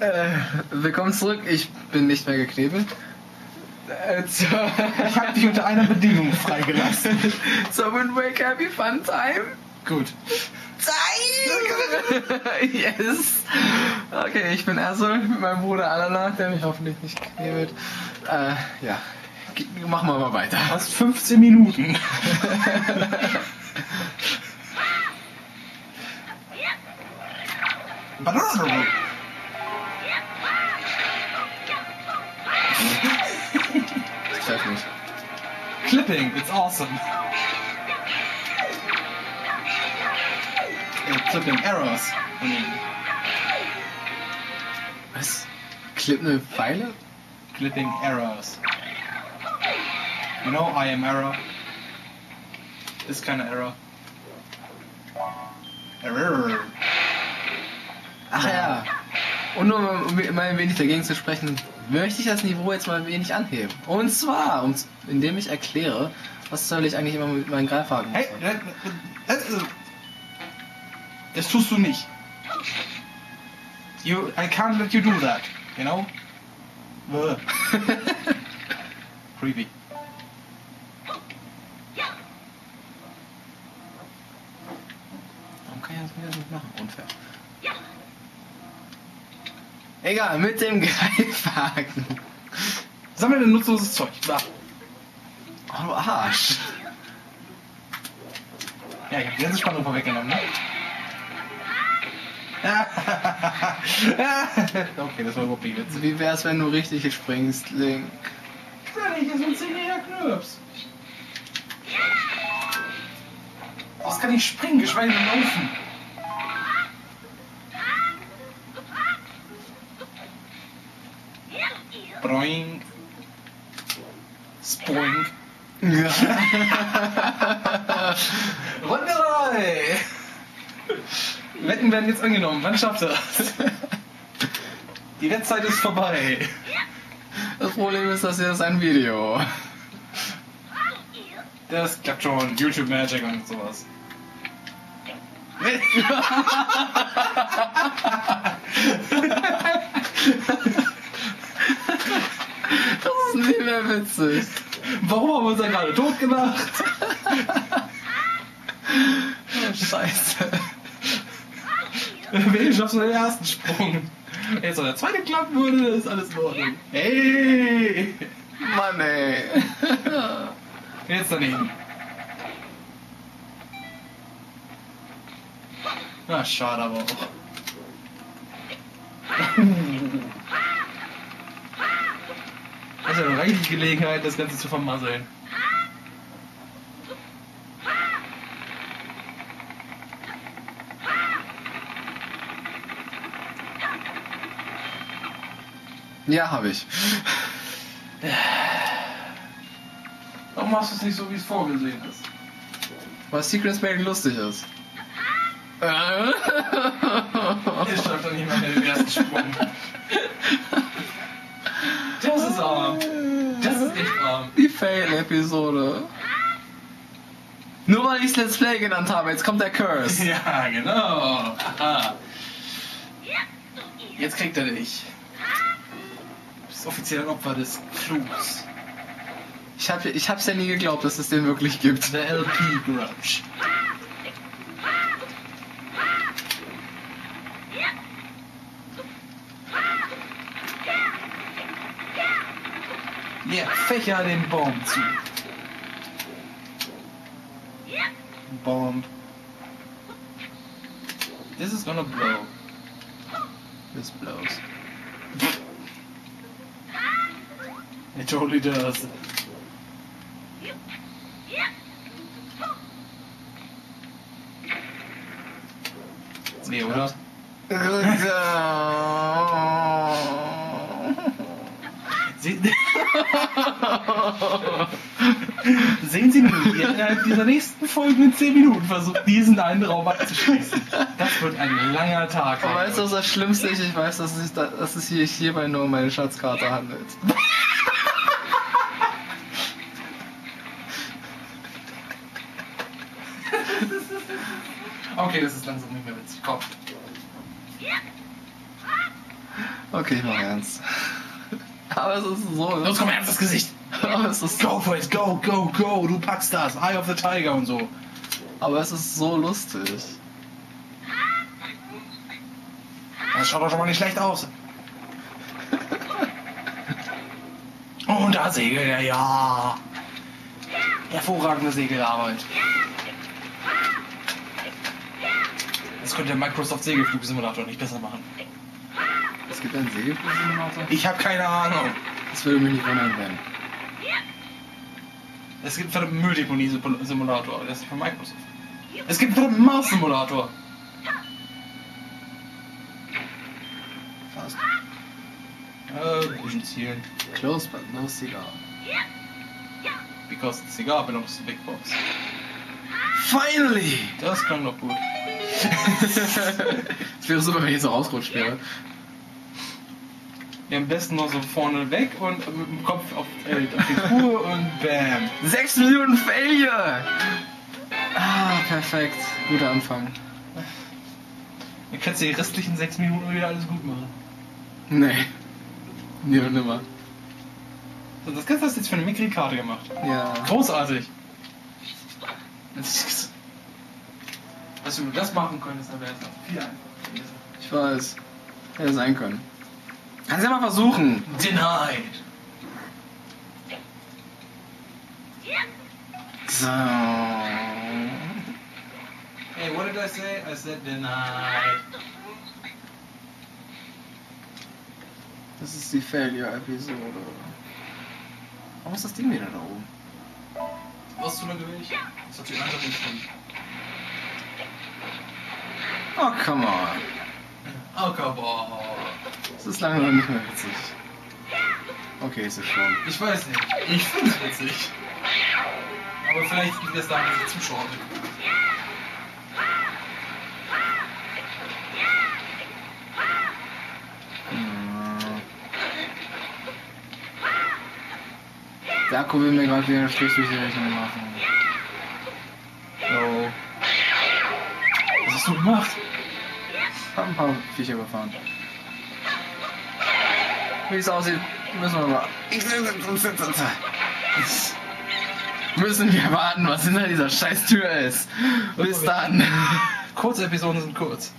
Äh, willkommen zurück. Ich bin nicht mehr geknebelt. Äh, zur, Ich habe dich unter einer Bedingung freigelassen. zur Wind Waker Happy Fun Time. Gut. Time! yes! Okay, ich bin Ersul mit meinem Bruder Alana, der mich hoffentlich nicht knebelt. Äh, ja. Ge- Machen wir mal weiter. Fast 15 Minuten. Clipping, it's awesome. Clipping Arrows. Was? Pfeile? Clipping Arrows. You know I am Arrow. This kind of arrow. Error. Und nur um mal ein wenig dagegen zu sprechen, möchte ich das Niveau jetzt mal ein wenig anheben. Und zwar, um, indem ich erkläre, was soll ich eigentlich immer mit meinen Greifhaken Hey, machen. das, das, das tust du nicht. You, I can't let you do that, you know? Creepy. Warum kann ich das wieder nicht machen? Unfair. Egal, mit dem Greifhaken. Sammel dein nutzloses Zeug. Da. Oh, du Arsch. Ja, ich hab die ganze Spannung vorweggenommen, ne? okay, das war überhaupt nicht witzig. Wie wär's, wenn du richtig springst, Link? Ja, ich ist so ein 10 Knirps. Was kann ich springen, geschweige denn laufen? Broing. Spoink. Runde 3! Wetten werden jetzt angenommen. Wann schafft er das? Die Wettzeit ist vorbei. Das Problem ist, das hier ist ein Video. Das klappt schon. YouTube Magic und sowas. Das ist nicht mehr witzig. Warum haben wir uns da gerade tot gemacht? Oh, Scheiße. Wen schaffst du den ersten Sprung? Jetzt, wenn der zweite klappen würde, ist alles in Ordnung. Hey! Mann, ey. Jetzt daneben. Na, schade aber auch. Reichliche Gelegenheit, das Ganze zu vermasseln. Ja, habe ich. Warum machst du es nicht so, wie es vorgesehen ist? Weil Secret Spelling lustig ist. Ihr schafft doch nicht mal den ersten Sprung. Das ist arm. Das ist echt arm. Die Fail-Episode. Nur weil ich es Let's Play genannt habe, jetzt kommt der Curse. Ja, genau. Aha. Jetzt kriegt er dich. Du bist offiziell ein Opfer des Fluchs. Ich, hab, ich hab's ja nie geglaubt, dass es den wirklich gibt. The LP Grudge. Fächer den Baum zu. Bomb. This is gonna blow. This blows. It totally does. Nee, oder? Sehen Sie nun, innerhalb dieser nächsten folgenden 10 Minuten versucht, diesen einen Raum abzuschließen. Das wird ein langer Tag. Und weißt du, was das Schlimmste ist? Ich weiß, dass es, sich da, dass es hier hierbei nur um meine Schatzkarte handelt. Okay, das ist langsam nicht mehr witzig. Komm. Okay, ich mach ernst. Aber es ist so. Los, komm ernst das Gesicht. Aber es ist. Go for it, go, go, go. Du packst das. Eye of the Tiger und so. Aber es ist so lustig. Das schaut doch schon mal nicht schlecht aus. Und da segelt er, ja. Hervorragende Segelarbeit. Das könnte der Microsoft Segelflugsimulator nicht besser machen. Es gibt einen Segelflugsimulator? Ich habe keine Ahnung. Das würde mich nicht wundern, wenn. Es gibt einen Mülldeponie-Simulator, der ist von Microsoft. Es gibt einen Mars-Simulator. Fast. Äh, bisschen zielen. Close but no cigar. Because the cigar belongs to the big box. Finally! Das klang doch gut. Es wäre super, wenn ich jetzt so rausrutscht wäre. Ja, am besten noch so vorne weg und mit dem Kopf auf, äh, auf die Spur und bam. Sechs Minuten Failure! Ah, perfekt. Guter Anfang. Dann kannst du die restlichen sechs Minuten wieder alles gut machen. Nee. Nie und nimmer. So, das Ganze hast du jetzt für eine Mikri-Karte gemacht. Ja. Großartig. Dass du das machen könntest, dann wäre es noch viel einfacher. gewesen. Ich weiß. Hätte sein können. Kannst ja mal versuchen. Denied. So. Hey, what did I say? I said denied. Das ist die Failure-Episode. Warum ist das Ding wieder da oben? Was lange will ich? Das hat sich einfach nicht gefunden. Oh, come on. Alkohol. Das ist langsam nicht mehr witzig. Okay, ist es schon. Ich weiß nicht. Ich finde es witzig. Aber vielleicht liegt es daran, dass die Zuschauer sind. Hm. Der Akku will mir gerade wieder einen Strich durch die Rechnung machen. Oh. Was hast du gemacht? Hab ein paar Viecher überfahren. Wie es aussieht, müssen wir mal. Müssen wir warten, was hinter dieser scheiß Tür ist. Bis dann. Kurzepisoden sind kurz.